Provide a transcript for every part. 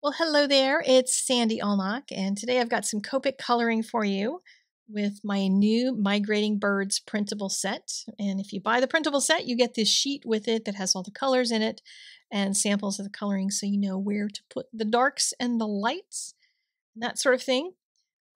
Well, hello there. It's Sandy Allnock, and today I've got some Copic coloring for you with my new Migrating Birds printable set. And if you buy the printable set, you get this sheet with it that has all the colors in it and samples of the coloring so you know where to put the darks and the lights, and that sort of thing.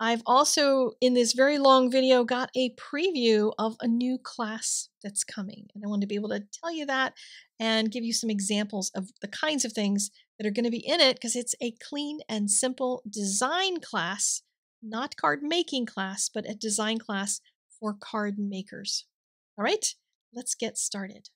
I've also, in this very long video, got a preview of a new class that's coming. And I wanted to be able to tell you that and give you some examples of the kinds of things that are going to be in it because it's a clean and simple design class, not card making class, but a design class for card makers. All right, let's get started.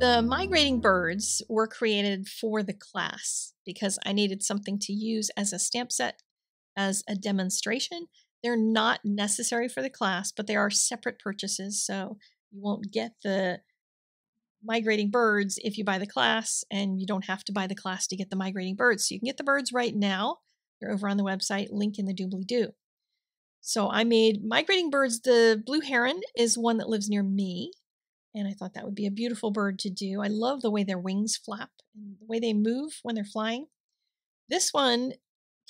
The migrating birds were created for the class because I needed something to use as a stamp set as a demonstration. They're not necessary for the class, but they are separate purchases, so you won't get the migrating birds if you buy the class, and you don't have to buy the class to get the migrating birds. So you can get the birds right now. They're over on the website, link in the doobly doo. So I made migrating birds. The blue heron is one that lives near me and I thought that would be a beautiful bird to do. I love the way their wings flap and the way they move when they're flying. This one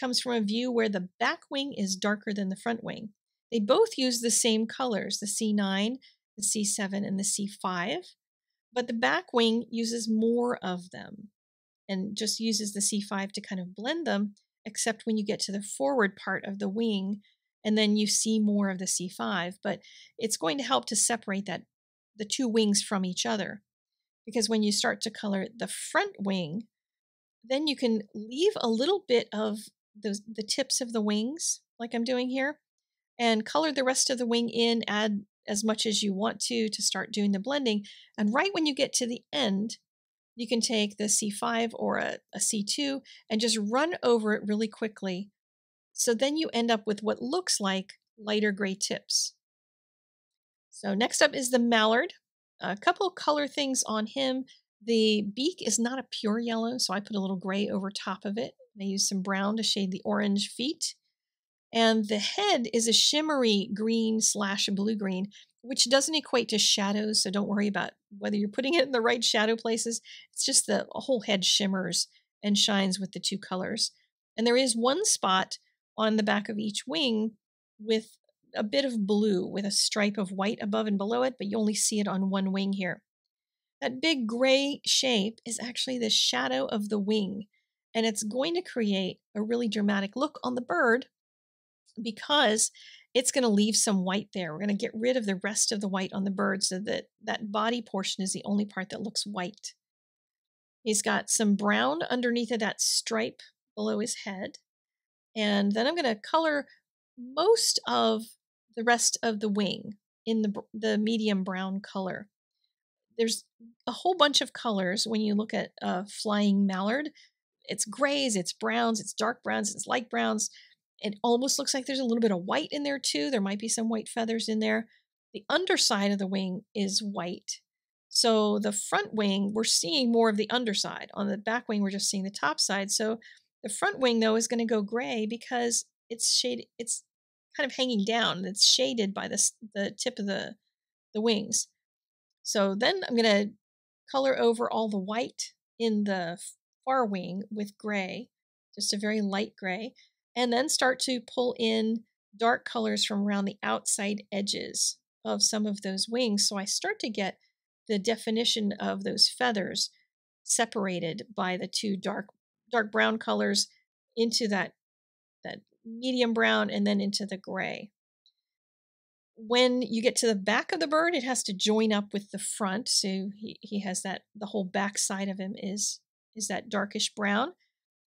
comes from a view where the back wing is darker than the front wing. They both use the same colors, the C9, the C7, and the C5, but the back wing uses more of them and just uses the C5 to kind of blend them, except when you get to the forward part of the wing, and then you see more of the C5, but it's going to help to separate that the two wings from each other. Because when you start to color the front wing, then you can leave a little bit of the, the tips of the wings, like I'm doing here, and color the rest of the wing in, add as much as you want to to start doing the blending. And right when you get to the end, you can take the C5 or a a C2 and just run over it really quickly. So then you end up with what looks like lighter gray tips. So next up is the mallard. A couple color things on him. The beak is not a pure yellow, so I put a little gray over top of it. I used some brown to shade the orange feet. And the head is a shimmery green slash blue green, which doesn't equate to shadows, so don't worry about whether you're putting it in the right shadow places. It's just the whole head shimmers and shines with the two colors. And there is one spot on the back of each wing with a bit of blue with a stripe of white above and below it, but you only see it on one wing here. That big gray shape is actually the shadow of the wing, and it's going to create a really dramatic look on the bird because it's going to leave some white there. We're going to get rid of the rest of the white on the bird so that that body portion is the only part that looks white. He's got some brown underneath of that stripe below his head. And then I'm going to color most of the rest of the wing in the, the medium brown color. There's a whole bunch of colors when you look at a flying mallard. It's grays, it's browns, it's dark browns, it's light browns. It almost looks like there's a little bit of white in there too. There might be some white feathers in there. The underside of the wing is white. So the front wing, we're seeing more of the underside. On the back wing, we're just seeing the top side. So the front wing, though, is going to go gray because it's shaded, it's kind of hanging down. It's shaded by the, the tip of the, the wings. So then I'm going to color over all the white in the far wing with gray, just a very light gray, and then start to pull in dark colors from around the outside edges of some of those wings. So I start to get the definition of those feathers separated by the two dark dark brown colors into that medium brown and then into the gray. When you get to the back of the bird, it has to join up with the front. So he, he has that, the whole back side of him is, is that darkish brown.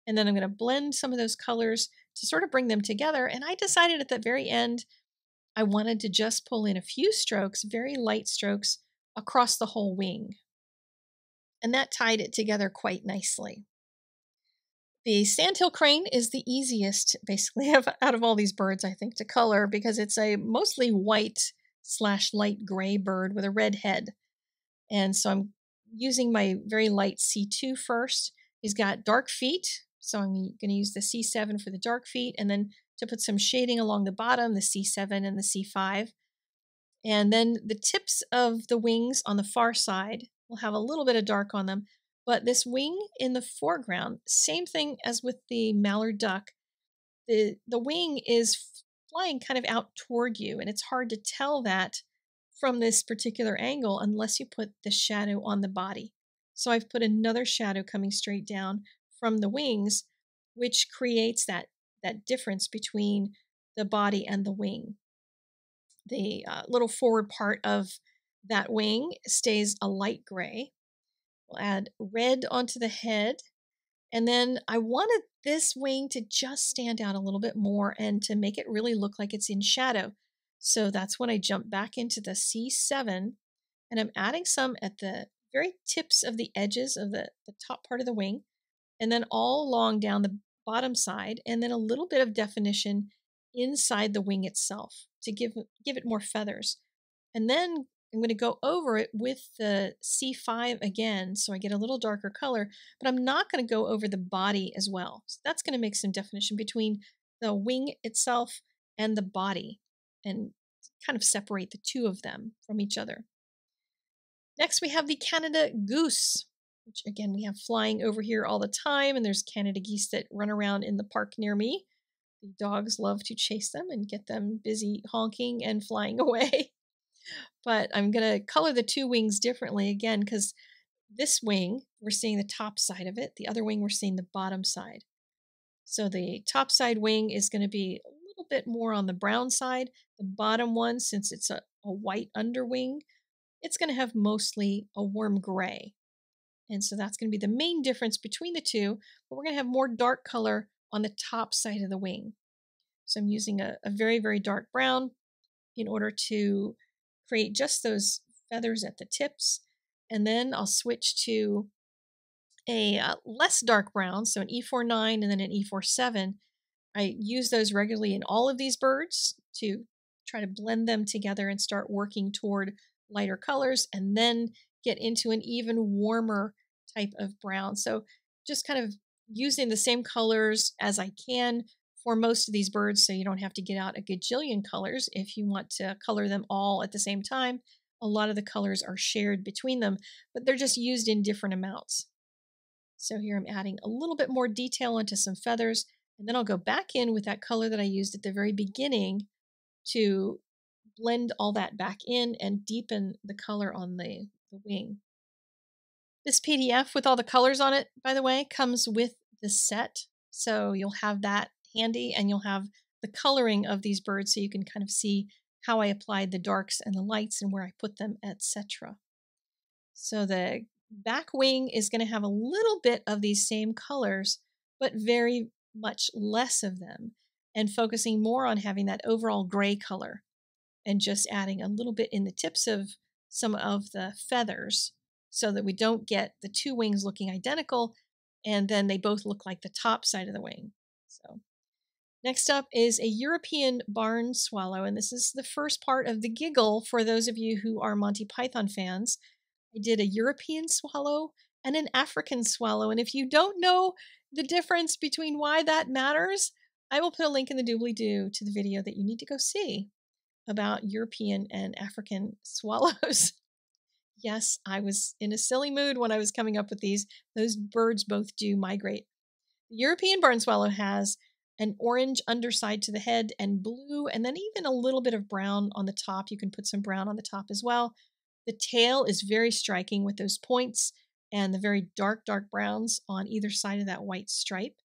And then I'm going to blend some of those colors to sort of bring them together. And I decided at the very end, I wanted to just pull in a few strokes, very light strokes, across the whole wing. And that tied it together quite nicely. The sandhill crane is the easiest, basically, of, out of all these birds, I think, to color because it's a mostly white slash light gray bird with a red head. And so I'm using my very light C2 first. He's got dark feet, So I'm going to use the C7 for the dark feet and then to put some shading along the bottom, the C7 and the C5. And then the tips of the wings on the far side will have a little bit of dark on them. But this wing in the foreground, same thing as with the mallard duck, the, the wing is flying kind of out toward you, and it's hard to tell that from this particular angle unless you put the shadow on the body. So I've put another shadow coming straight down from the wings, which creates that, that difference between the body and the wing. The uh, little forward part of that wing stays a light gray. We'll add red onto the head. And then I wanted this wing to just stand out a little bit more and to make it really look like it's in shadow. So that's when I jump back into the C7 and I'm adding some at the very tips of the edges of the, the top part of the wing and then all along down the bottom side and then a little bit of definition inside the wing itself to give, give it more feathers. And then I'm going to go over it with the C5 again so I get a little darker color, but I'm not going to go over the body as well. So that's going to make some definition between the wing itself and the body and kind of separate the two of them from each other. Next, we have the Canada goose, which again, we have flying over here all the time, and there's Canada geese that run around in the park near me. The dogs love to chase them and get them busy honking and flying away. But I'm going to color the two wings differently again because this wing, we're seeing the top side of it. The other wing, we're seeing the bottom side. So the top side wing is going to be a little bit more on the brown side. The bottom one, since it's a, a white underwing, it's going to have mostly a warm gray. And so that's going to be the main difference between the two, but we're going to have more dark color on the top side of the wing. So I'm using a, a very, very dark brown in order to create just those feathers at the tips. And then I'll switch to a uh, less dark brown, so an E49 and then an E47. I use those regularly in all of these birds to try to blend them together and start working toward lighter colors and then get into an even warmer type of brown. So just kind of using the same colors as I can for most of these birds so you don't have to get out a gajillion colors if you want to color them all at the same time. A lot of the colors are shared between them, but they're just used in different amounts. So here I'm adding a little bit more detail into some feathers, and then I'll go back in with that color that I used at the very beginning to blend all that back in and deepen the color on the, the wing. This PDF with all the colors on it, by the way, comes with the set. So you'll have that handy and you'll have the coloring of these birds so you can kind of see how I applied the darks and the lights and where I put them, etc. So the back wing is going to have a little bit of these same colors, but very much less of them, and focusing more on having that overall gray color and just adding a little bit in the tips of some of the feathers so that we don't get the two wings looking identical and then they both look like the top side of the wing. Next up is a European barn swallow, and this is the first part of the giggle for those of you who are Monty Python fans. I did a European swallow and an African swallow, and if you don't know the difference between why that matters, I will put a link in the doobly doo to the video that you need to go see about European and African swallows. yes, I was in a silly mood when I was coming up with these. Those birds both do migrate. The European barn swallow has an orange underside to the head and blue, and then even a little bit of brown on the top. You can put some brown on the top as well. The tail is very striking with those points and the very dark, dark browns on either side of that white stripe.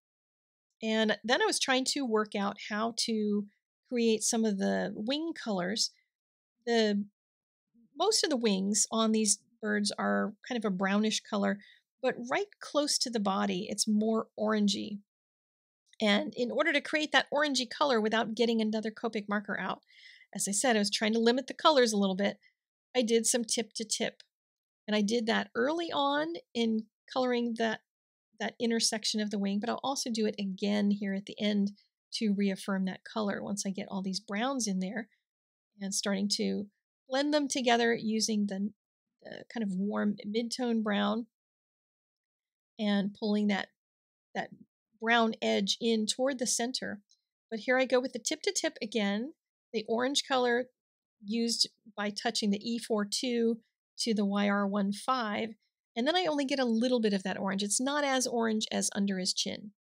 And then I was trying to work out how to create some of the wing colors. The most of the wings on these birds are kind of a brownish color, but right close to the body, it's more orangey. And in order to create that orangey color without getting another Copic marker out, as I said, I was trying to limit the colors a little bit. I did some tip to tip. And I did that early on in coloring that, that intersection of the wing, but I'll also do it again here at the end to reaffirm that color once I get all these browns in there and starting to blend them together using the, the kind of warm mid-tone brown and pulling that that brown edge in toward the center. But here I go with the tip to tip again, the orange color used by touching the E42 to the YR15, and then I only get a little bit of that orange. It's not as orange as under his chin.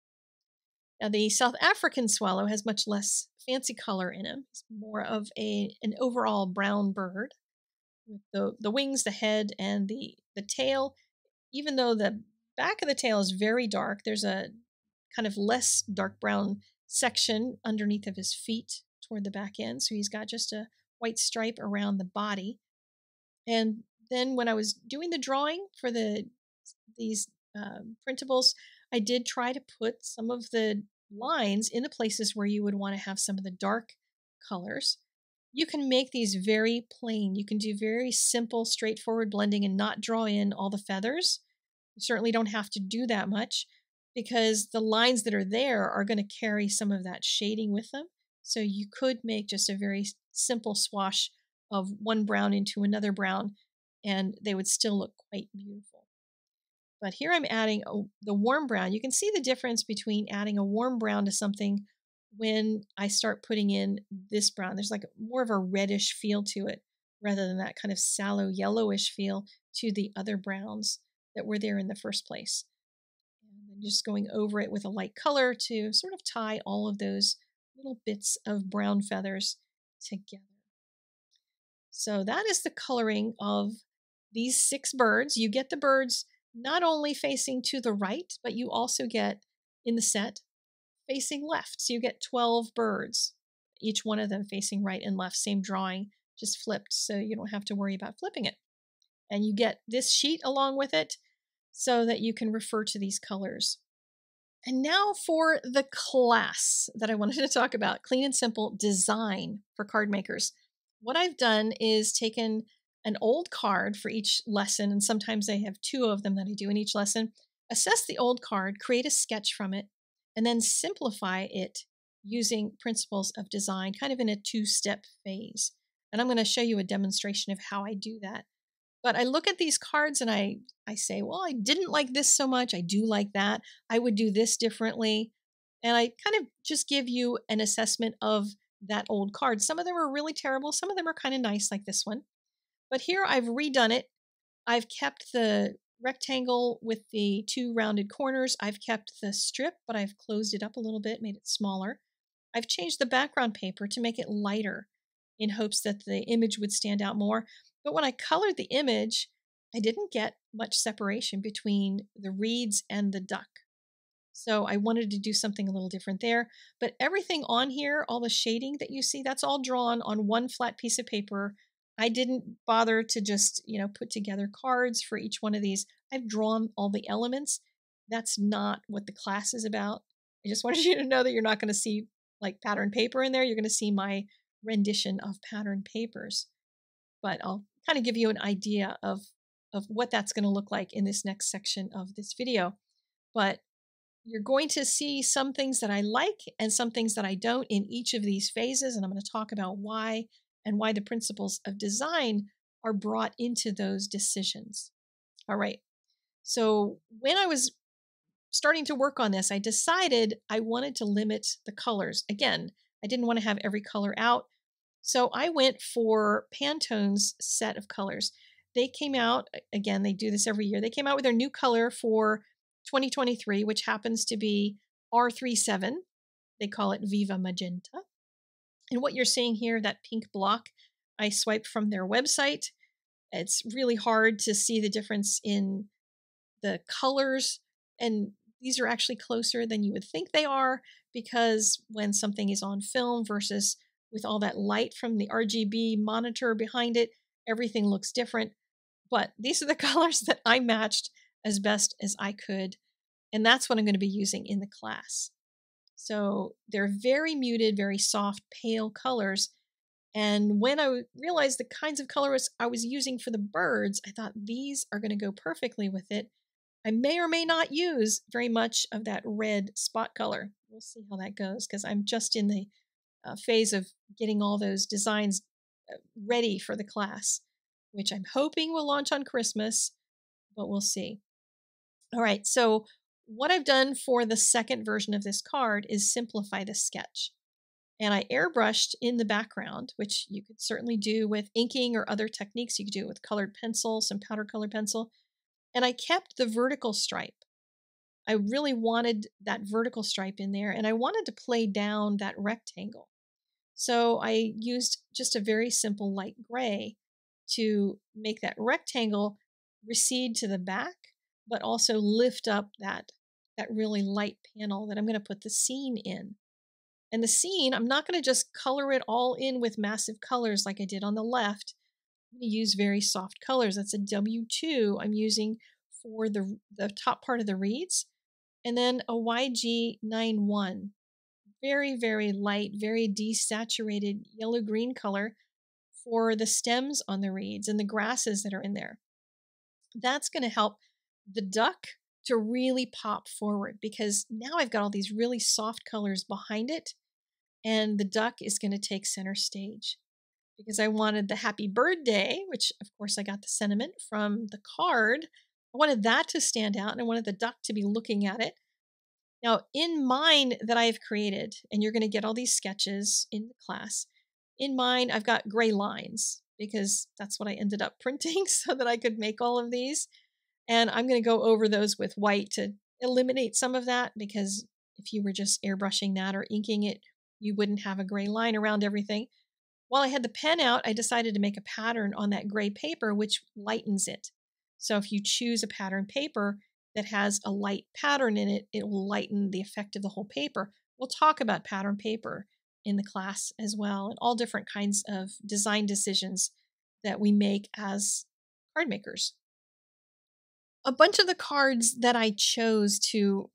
Now the South African swallow has much less fancy color in him. It's more of a an overall brown bird with the, the wings, the head, and the, the tail. Even though the back of the tail is very dark, there's a kind of less dark brown section underneath of his feet toward the back end. So he's got just a white stripe around the body. And then when I was doing the drawing for the these uh, printables, I did try to put some of the lines in the places where you would want to have some of the dark colors. You can make these very plain. You can do very simple, straightforward blending and not draw in all the feathers. You certainly don't have to do that much because the lines that are there are going to carry some of that shading with them. So you could make just a very simple swash of one brown into another brown and they would still look quite beautiful. But here I'm adding a, the warm brown. You can see the difference between adding a warm brown to something when I start putting in this brown. There's like more of a reddish feel to it rather than that kind of sallow yellowish feel to the other browns that were there in the first place. Just going over it with a light color to sort of tie all of those little bits of brown feathers together. So that is the coloring of these six birds. You get the birds not only facing to the right, but you also get in the set facing left. So you get 12 birds, each one of them facing right and left, same drawing, just flipped. So you don't have to worry about flipping it. And you get this sheet along with it so that you can refer to these colors. And now for the class that I wanted to talk about clean and simple design for card makers. What I've done is taken an old card for each lesson, and sometimes I have two of them that I do in each lesson. Assess the old card, create a sketch from it, and then simplify it using principles of design, kind of in a two step phase. And I'm going to show you a demonstration of how I do that. But I look at these cards and I, I say, well, I didn't like this so much. I do like that. I would do this differently. And I kind of just give you an assessment of that old card. Some of them are really terrible. Some of them are kind of nice, like this one. But here I've redone it. I've kept the rectangle with the two rounded corners. I've kept the strip, but I've closed it up a little bit, made it smaller. I've changed the background paper to make it lighter in hopes that the image would stand out more. But when I colored the image, I didn't get much separation between the reeds and the duck. So I wanted to do something a little different there. But everything on here, all the shading that you see, that's all drawn on one flat piece of paper I didn't bother to just, you know, put together cards for each one of these. I've drawn all the elements. That's not what the class is about. I just wanted you to know that you're not going to see like pattern paper in there. You're going to see my rendition of pattern papers. But I'll kind of give you an idea of, of what that's going to look like in this next section of this video. But you're going to see some things that I like and some things that I don't in each of these phases. And I'm going to talk about why and why the principles of design are brought into those decisions. All right. So when I was starting to work on this, I decided I wanted to limit the colors. Again, I didn't want to have every color out. So I went for Pantone's set of colors. They came out, again, they do this every year. They came out with their new color for 2023, which happens to be R37. They call it Viva Magenta. And what you're seeing here, that pink block, I swiped from their website. It's really hard to see the difference in the colors, and these are actually closer than you would think they are because when something is on film versus with all that light from the RGB monitor behind it, everything looks different. But these are the colors that I matched as best as I could, and that's what I'm going to be using in the class. So they're very muted, very soft, pale colors. And when I realized the kinds of colors I was using for the birds, I thought these are going to go perfectly with it. I may or may not use very much of that red spot color. We'll see how that goes because I'm just in the uh, phase of getting all those designs uh, ready for the class, which I'm hoping will launch on Christmas, but we'll see. All right, so what I've done for the second version of this card is simplify the sketch. And I airbrushed in the background, which you could certainly do with inking or other techniques. You could do it with colored pencil, some powder color pencil. And I kept the vertical stripe. I really wanted that vertical stripe in there and I wanted to play down that rectangle. So I used just a very simple light gray to make that rectangle recede to the back, but also lift up that, that really light panel that I'm going to put the scene in. And the scene, I'm not going to just color it all in with massive colors like I did on the left. I'm going to use very soft colors. That's a W2 I'm using for the, the top part of the reeds. And then a YG91. Very, very light, very desaturated yellow-green color for the stems on the reeds and the grasses that are in there. That's going to help the duck to really pop forward because now I've got all these really soft colors behind it and the duck is going to take center stage because I wanted the happy bird day, which of course I got the sentiment from the card. I wanted that to stand out and I wanted the duck to be looking at it. Now, in mine that I've created, and you're going to get all these sketches in the class, in mine I've got gray lines because that's what I ended up printing so that I could make all of these. And I'm going to go over those with white to eliminate some of that because if you were just airbrushing that or inking it, you wouldn't have a gray line around everything. While I had the pen out, I decided to make a pattern on that gray paper, which lightens it. So if you choose a pattern paper that has a light pattern in it, it will lighten the effect of the whole paper. We'll talk about pattern paper in the class as well, and all different kinds of design decisions that we make as card makers. A bunch of the cards that I chose to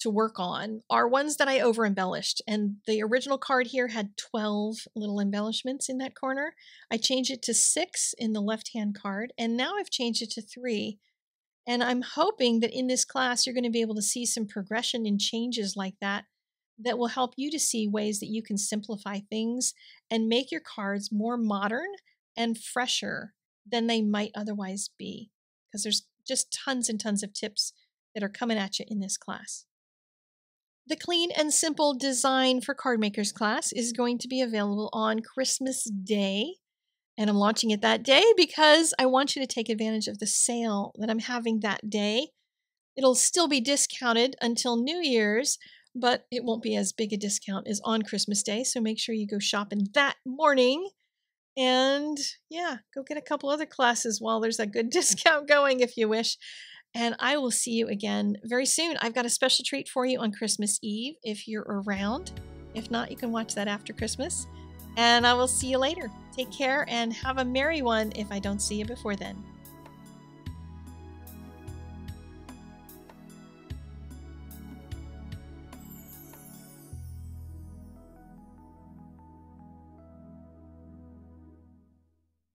to work on are ones that I over embellished. And the original card here had 12 little embellishments in that corner. I changed it to six in the left hand card, and now I've changed it to three. And I'm hoping that in this class, you're going to be able to see some progression and changes like that that will help you to see ways that you can simplify things and make your cards more modern and fresher than they might otherwise be. Because there's just tons and tons of tips that are coming at you in this class. The Clean and Simple Design for Card Makers class is going to be available on Christmas Day. And I'm launching it that day because I want you to take advantage of the sale that I'm having that day. It'll still be discounted until New Year's, but it won't be as big a discount as on Christmas Day. So make sure you go shopping that morning. And yeah, go get a couple other classes while there's a good discount going if you wish. And I will see you again very soon. I've got a special treat for you on Christmas Eve if you're around. If not, you can watch that after Christmas. And I will see you later. Take care and have a merry one if I don't see you before then.